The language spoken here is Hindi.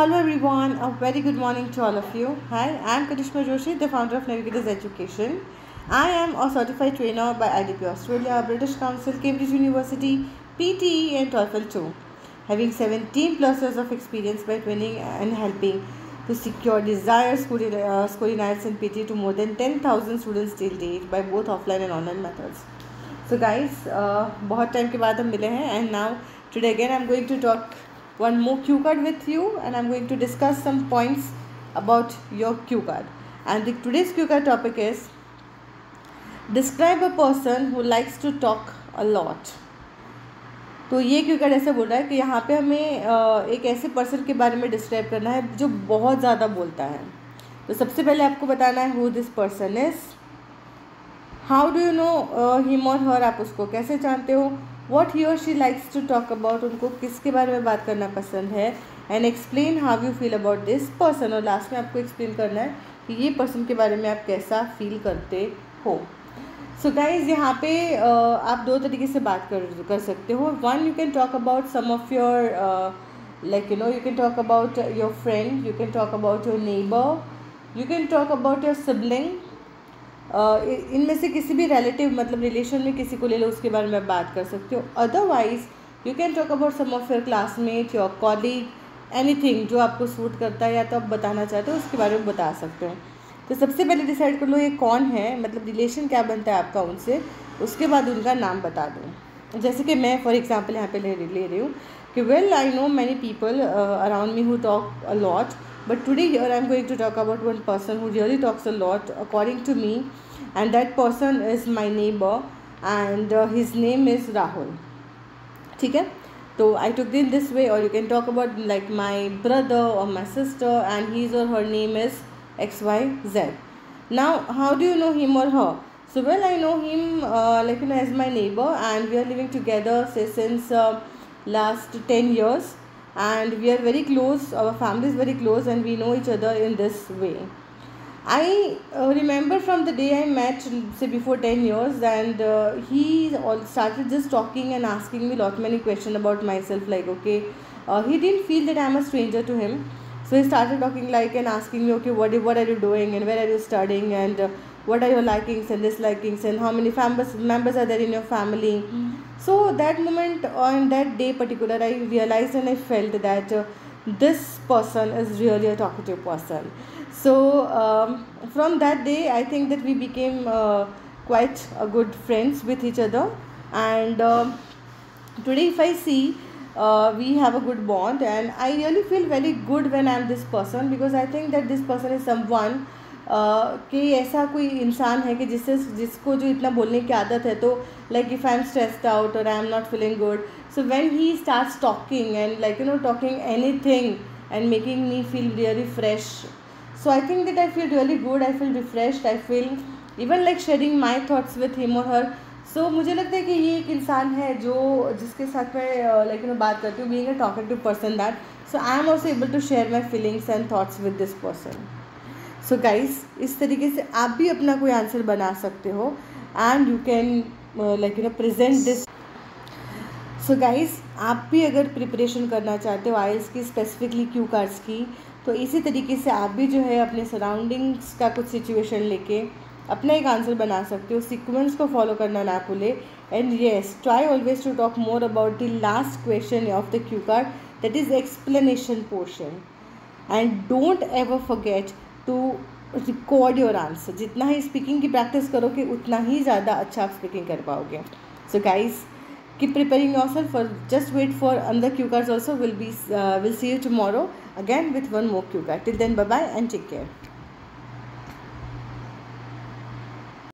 Hello everyone, a very good morning to all of you. Hi, I am Karishma Joshi, the founder of Navigators Education. I am a certified trainer by IDP Australia, British Council, Cambridge University, PTE and TOEFL 2. Having 17 plus years of experience by training and helping to secure desired school, uh, schooling IELTS and PTE to more than 10,000 students till date by both offline and online methods. So guys, uh, बहुत टाइम के बाद हम मिले हैं and now today again I'm going to talk one more cue card with you and I'm going to discuss some points about your cue card. And the today's cue card topic is describe a person who likes to talk a lot. तो ये क्यों कार्ड ऐसा बोल रहा है कि यहाँ पे हमें एक ऐसे पर्सन के बारे में डिस्क्राइब करना है जो बहुत ज़्यादा बोलता है तो सबसे पहले आपको बताना है who this person is how do you know him or her आप उसको कैसे जानते हो what he she likes to talk about उनको किसके बारे में बात करना पसंद है and explain how you feel about this person और लास्ट में आपको एक्सप्लेन करना है कि ये पर्सन के बारे में आप कैसा फील करते हो. सो so गाइज़ यहाँ पे uh, आप दो तरीके से बात कर कर सकते हो. One you can talk about some of your like you know you can talk about your friend you can talk about your neighbour you can talk about your sibling इनमें से किसी भी रिलेटिव मतलब रिलेशन में किसी को ले लो, उसके बारे में बात कर सकते हो। Otherwise you can talk about some of your classmate your colleague anything जो आपको सूट करता है या तो आप बताना चाहते हो, उसके बारे में बता सकते हो। तो सबसे पहले डिसाइड कर लो ये कौन है मतलब रिलेशन क्या बनता है आपका उनसे, उसके बाद उनका नाम बता दो। जैसे कि मैं फॉर एग्ज़ाम्पल यहाँ पे ले ले रही हूँ कि well I know many people around me who talk a lot but today here i am going to talk about one person who really talks a lot according to me and that person is my neighbor and uh, his name is rahul ठीक है तो आई टुक दिन this way or you can talk about like my brother or my sister and his or her name is X Y Z now how do you know him or her so well i know him uh, like you know as my neighbor and we are living together say since uh, last 10 years and we are very close our family is very close and we know each other in this way. I uh, remember from the day i met say before 10 years and uh, he all started just talking and asking me lot many questions about myself like okay uh, he didn't feel that i'm a stranger to him. So he started talking like and asking me okay what, what are you doing and where are you studying and uh, what are your likings and dislikings and how many members members are there in your family? Mm-hmm. So that moment on that day particular i realized and i felt that uh, this person is really a talkative person. So um, from that day i think that we became uh, quite a good friends with each other. And uh, today if i see uh, we have a good bond. And i really feel very good when i am this person because i think that this person is someone कि ऐसा कोई इंसान है कि जिससे, जिसको जो इतना बोलने की आदत है तो like if I am stressed out और I am not feeling good so when he start talking and like you know talking anything and making me feel really fresh so I think that I feel really good I feel refresh I feel even like sharing my thoughts with him or her so मुझे लगता है कि ये एक इंसान है जो, जिसके साथ मैं लाइक नो बात करती हूँ being a talkative person that so I am also able to share my feelings and thoughts with this person so so guys इस तरीके से आप भी अपना कोई आंसर बना सकते हो and you can like you know present this so guys आप भी अगर प्रिपरेशन करना चाहते हो आइल्स की स्पेसिफिकली क्यू कार्ड्स की तो इसी तरीके से आप भी जो है अपने सराउंडिंग्स का कुछ सिचुएशन लेके अपना एक आंसर बना सकते हो। सीक्वेंस को फॉलो करना ना भूले। And yes try always to talk more about the last question of the cue card that is explanation portion and don't ever forget to record your answer जितना ही स्पीकिंग की प्रैक्टिस करोगे, उतना ही ज़्यादा अच्छा आप स्पीकिंग कर पाओगे. So guys keep preparing yourself for just wait for other cue cards also will be will see you tomorrow again with one more cue card till then bye and take care